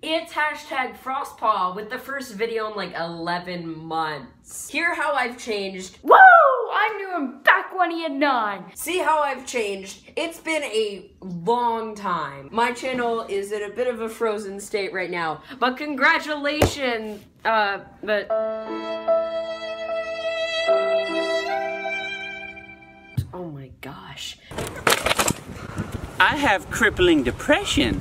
It's hashtag Frostpaw with the first video in like 11 months. Hear how I've changed. Woo! I knew him back when he had nine. See how I've changed. It's been a long time. My channel is in a bit of a frozen state right now, but congratulations. Uh, but. I have crippling depression.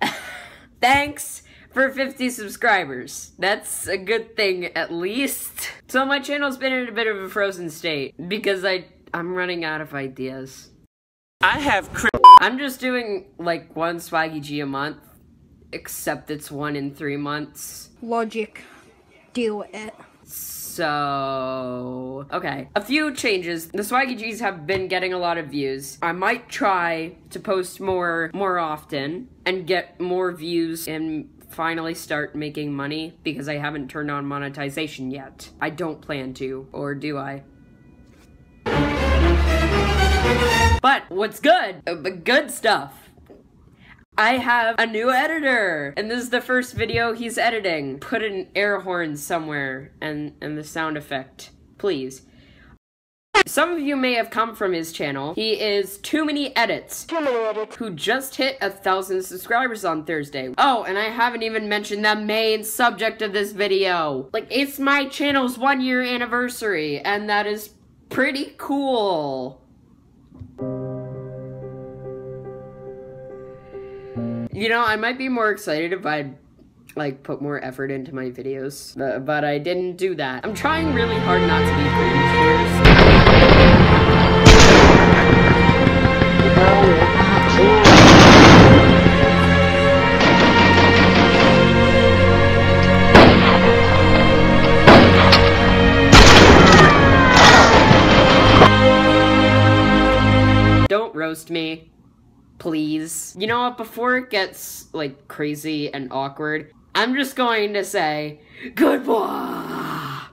Thanks for 50 subscribers. That's a good thing, at least. So my channel's been in a bit of a frozen state because I I'm running out of ideas. I have cri- I'm just doing like one Swaggy G a month, except it's one in three months. Logic. Deal with it. So, okay. A few changes. The Swaggy G's have been getting a lot of views. I might try to post more more often and get more views and finally start making money because I haven't turned on monetization yet. I don't plan to, or do I? But what's good? Uh, good stuff. I have a new editor, and this is the first video he's editing. Put an air horn somewhere and and the sound effect, please. Some of you may have come from his channel. He is Too Many Edits. Too many edits. Who just hit a thousand subscribers on Thursday. Oh, and I haven't even mentioned the main subject of this video. Like, it's my channel's one year anniversary, and that is pretty cool. You know, I might be more excited if I'd like put more effort into my videos, but, but I didn't do that. I'm trying really hard not to be cringe here. Don't roast me. Please. You know what? Before it gets like crazy and awkward, I'm just going to say goodbye.